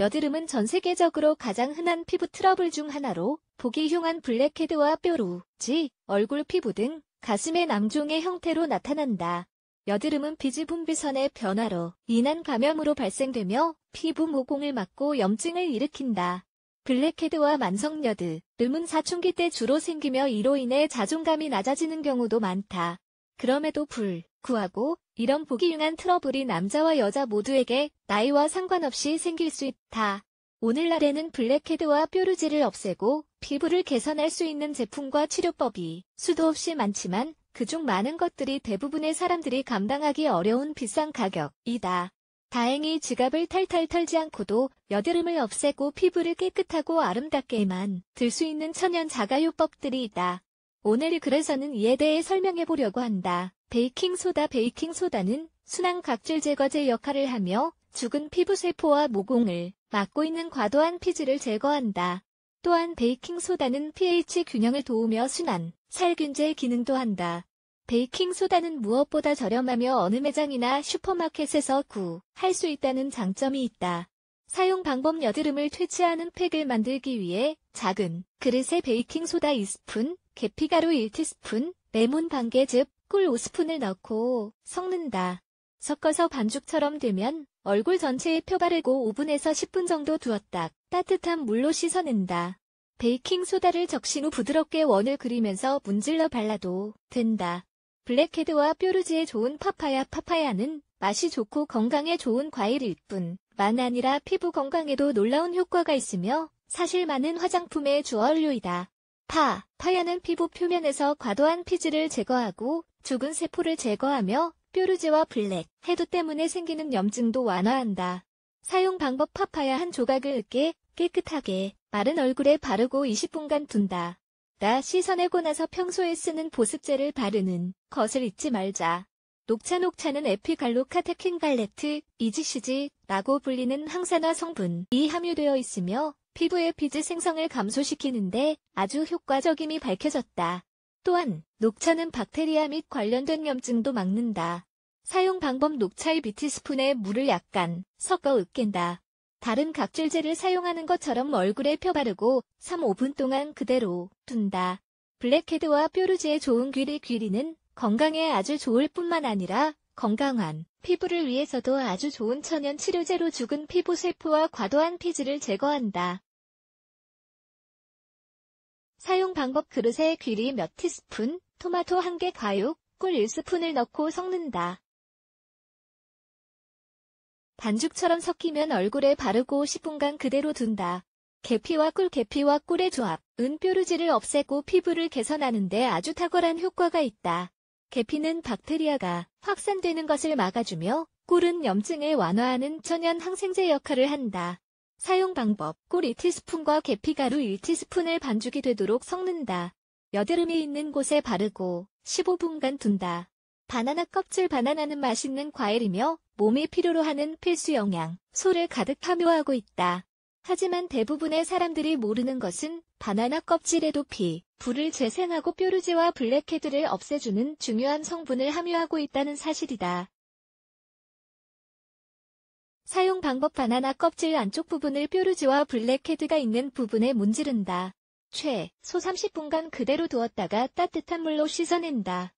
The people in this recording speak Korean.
여드름은 전 세계적으로 가장 흔한 피부 트러블 중 하나로 보기 흉한 블랙헤드와 뾰루지, 얼굴 피부 등 가슴의 낭종의 형태로 나타난다. 여드름은 피지 분비선의 변화로 인한 감염으로 발생되며 피부 모공을 막고 염증을 일으킨다. 블랙헤드와 만성여드름은 사춘기 때 주로 생기며 이로 인해 자존감이 낮아지는 경우도 많다. 그럼에도 불구하고 이런 보기 흉한 트러블이 남자와 여자 모두에게 나이와 상관없이 생길 수 있다. 오늘날에는 블랙헤드와 뾰루지를 없애고 피부를 개선할 수 있는 제품과 치료법이 수도 없이 많지만 그중 많은 것들이 대부분의 사람들이 감당하기 어려운 비싼 가격이다. 다행히 지갑을 탈탈 털지 않고도 여드름을 없애고 피부를 깨끗하고 아름답게만 들 수 있는 천연 자가요법들이 있다. 오늘 그래서는 이에 대해 설명해 보려고 한다. 베이킹소다 베이킹소다는 순한 각질 제거제 역할을 하며 죽은 피부세포와 모공을 막고 있는 과도한 피지를 제거한다. 또한 베이킹소다는 pH 균형을 도우며 순한 살균제 기능도 한다. 베이킹소다는 무엇보다 저렴하며 어느 매장이나 슈퍼마켓에서 구할 수 있다는 장점이 있다. 사용 방법 여드름을 퇴치하는 팩을 만들기 위해 작은 그릇에 베이킹소다 2스푼, 계피가루 1티스푼, 레몬 반개즙, 꿀 5스푼을 넣고 섞는다. 섞어서 반죽처럼 되면 얼굴 전체에 펴바르고 오븐에서 10분 정도 두었다. 따뜻한 물로 씻어낸다. 베이킹소다를 적신 후 부드럽게 원을 그리면서 문질러 발라도 된다. 블랙헤드와 뾰루지에 좋은 파파야 파파야는 맛이 좋고 건강에 좋은 과일일 뿐만 아니라 피부 건강에도 놀라운 효과가 있으며 사실 많은 화장품의 주원료이다. 파파야는 피부 표면에서 과도한 피지를 제거하고 죽은 세포를 제거하며 뾰루지와 블랙헤드 때문에 생기는 염증도 완화한다. 사용 방법 파파야 한 조각을 으깨 깨끗하게 마른 얼굴에 바르고 20분간 둔다. 나 씻어내고 나서 평소에 쓰는 보습제를 바르는 것을 잊지 말자. 녹차 녹차는 에피갈로카테킨 갈레트, 이지시지라고 불리는 항산화 성분이 함유되어 있으며 피부의 피지 생성을 감소시키는데 아주 효과적임이 밝혀졌다. 또한 녹차는 박테리아 및 관련된 염증도 막는다. 사용 방법 녹차의 비티스푼에 물을 약간 섞어 으깬다. 다른 각질제를 사용하는 것처럼 얼굴에 펴바르고 3-5분 동안 그대로 둔다. 블랙헤드와 뾰루지의 좋은 귀리 귀리는 건강에 아주 좋을 뿐만 아니라 건강한 피부를 위해서도 아주 좋은 천연 치료제로 죽은 피부 세포와 과도한 피지를 제거한다. 사용 방법 그릇에 귀리 몇 티스푼, 토마토 한개 과육, 꿀 1스푼을 넣고 섞는다. 반죽처럼 섞이면 얼굴에 바르고 10분간 그대로 둔다. 계피와 꿀 계피와 꿀의 조합, 은 뾰루지를 없애고 피부를 개선하는데 아주 탁월한 효과가 있다. 계피는 박테리아가 확산되는 것을 막아주며 꿀은 염증을 완화하는 천연 항생제 역할을 한다. 사용 방법, 꿀 2티스푼과 계피가루 1티스푼을 반죽이 되도록 섞는다. 여드름이 있는 곳에 바르고 15분간 둔다. 바나나 껍질 바나나는 맛있는 과일이며 몸이 필요로 하는 필수 영양, 소를 가득 함유하고 있다. 하지만 대부분의 사람들이 모르는 것은 바나나 껍질에도 피, 불을 재생하고 뾰루지와 블랙헤드를 없애주는 중요한 성분을 함유하고 있다는 사실이다. 사용 방법 바나나 껍질 안쪽 부분을 뾰루지와 블랙헤드가 있는 부분에 문지른다. 최소 30분간 그대로 두었다가 따뜻한 물로 씻어낸다.